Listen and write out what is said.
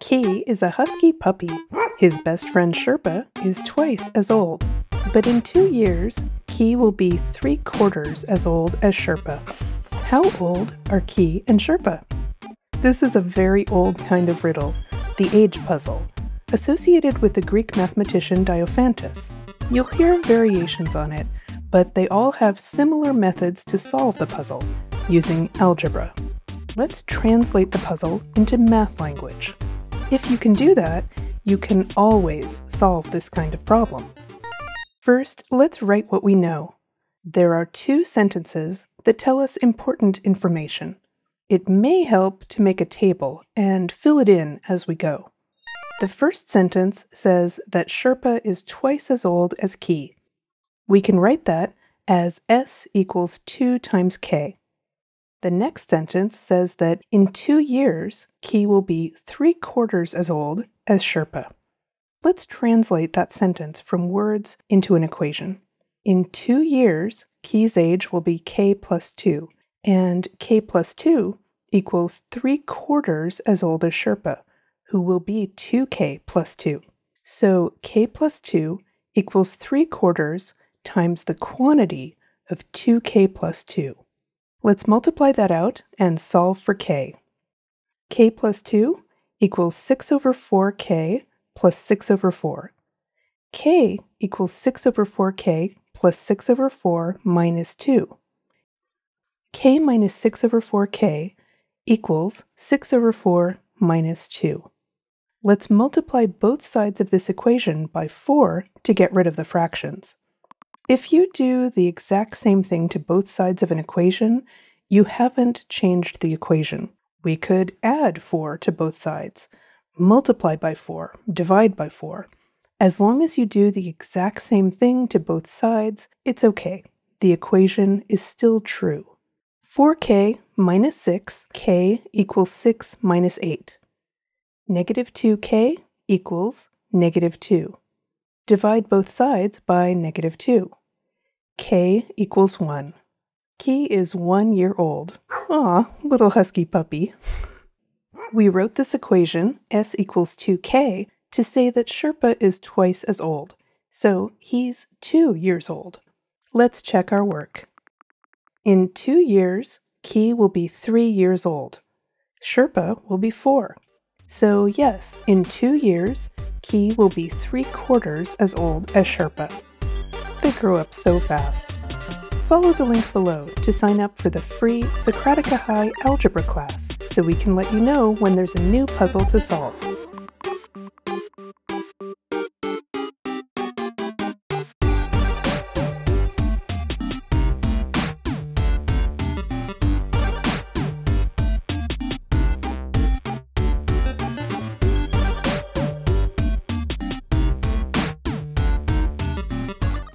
Key is a husky puppy. His best friend Sherpa is twice as old. But in two years, Key will be three quarters as old as Sherpa. How old are Key and Sherpa? This is a very old kind of riddle, the age puzzle, associated with the Greek mathematician Diophantus. You'll hear variations on it, but they all have similar methods to solve the puzzle, using algebra. Let's translate the puzzle into math language. If you can do that, you can always solve this kind of problem. First, let's write what we know. There are two sentences that tell us important information. It may help to make a table and fill it in as we go. The first sentence says that Sherpa is twice as old as Key. We can write that as S equals 2 times K. The next sentence says that in two years, Key will be three quarters as old as Sherpa. Let's translate that sentence from words into an equation. In two years, Key's age will be K plus 2, and K plus 2 equals three quarters as old as Sherpa, who will be 2K plus 2. So K plus 2 equals three quarters times the quantity of 2K plus 2. Let's multiply that out and solve for k. k plus 2 equals 6 over 4k plus 6 over 4. k equals 6 over 4k plus 6 over 4 minus 2. k minus 6 over 4k equals 6 over 4 minus 2. Let's multiply both sides of this equation by 4 to get rid of the fractions. If you do the exact same thing to both sides of an equation, you haven't changed the equation. We could add 4 to both sides, multiply by 4, divide by 4. As long as you do the exact same thing to both sides, it's okay. The equation is still true. 4k minus 6, k equals 6 minus 8. Negative 2k equals negative 2. Divide both sides by negative 2. K equals 1. Key is one year old. Aw, little husky puppy. We wrote this equation, S equals 2K, to say that Sherpa is twice as old, so he's two years old. Let's check our work. In two years, Key will be three years old. Sherpa will be four. So yes, in two years, Key will be three quarters as old as Sherpa. They grow up so fast. Follow the link below to sign up for the free Socratica High algebra class so we can let you know when there's a new puzzle to solve.